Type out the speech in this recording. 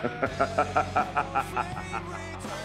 哈哈哈哈哈！哈哈。